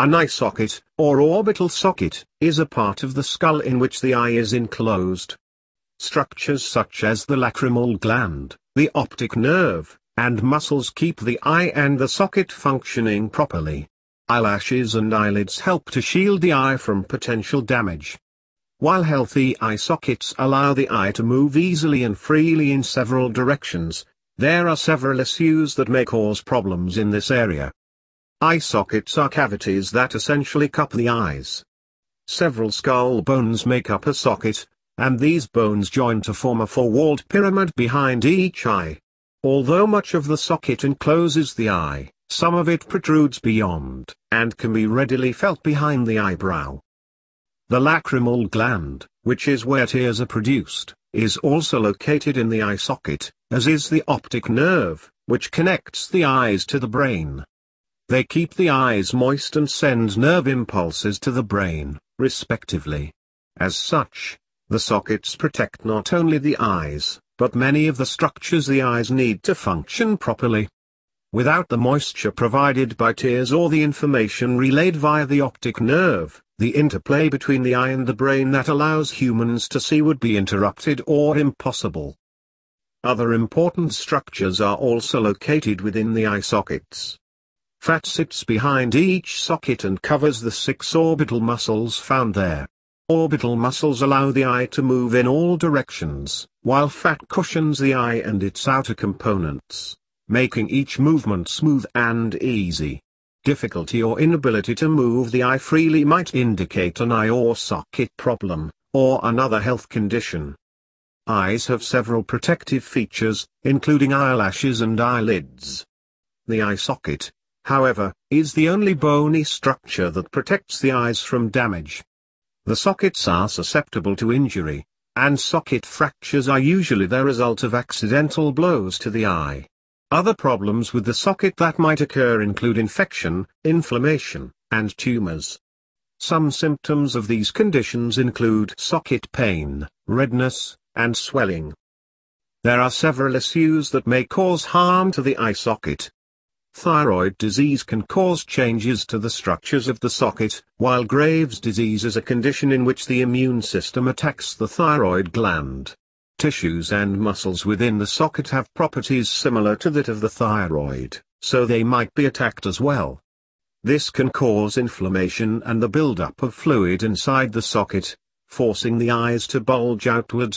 An eye socket, or orbital socket, is a part of the skull in which the eye is enclosed. Structures such as the lacrimal gland, the optic nerve, and muscles keep the eye and the socket functioning properly. Eyelashes and eyelids help to shield the eye from potential damage. While healthy eye sockets allow the eye to move easily and freely in several directions, there are several issues that may cause problems in this area. Eye sockets are cavities that essentially cup the eyes. Several skull bones make up a socket, and these bones join to form a four-walled pyramid behind each eye. Although much of the socket encloses the eye, some of it protrudes beyond, and can be readily felt behind the eyebrow. The lacrimal gland, which is where tears are produced, is also located in the eye socket, as is the optic nerve, which connects the eyes to the brain. They keep the eyes moist and send nerve impulses to the brain, respectively. As such, the sockets protect not only the eyes, but many of the structures the eyes need to function properly. Without the moisture provided by tears or the information relayed via the optic nerve, the interplay between the eye and the brain that allows humans to see would be interrupted or impossible. Other important structures are also located within the eye sockets. Fat sits behind each socket and covers the six orbital muscles found there. Orbital muscles allow the eye to move in all directions, while fat cushions the eye and its outer components, making each movement smooth and easy. Difficulty or inability to move the eye freely might indicate an eye or socket problem, or another health condition. Eyes have several protective features, including eyelashes and eyelids. The eye socket, however, is the only bony structure that protects the eyes from damage. The sockets are susceptible to injury, and socket fractures are usually the result of accidental blows to the eye. Other problems with the socket that might occur include infection, inflammation, and tumors. Some symptoms of these conditions include socket pain, redness, and swelling. There are several issues that may cause harm to the eye socket, Thyroid disease can cause changes to the structures of the socket, while Graves' disease is a condition in which the immune system attacks the thyroid gland. Tissues and muscles within the socket have properties similar to that of the thyroid, so they might be attacked as well. This can cause inflammation and the buildup of fluid inside the socket, forcing the eyes to bulge outward,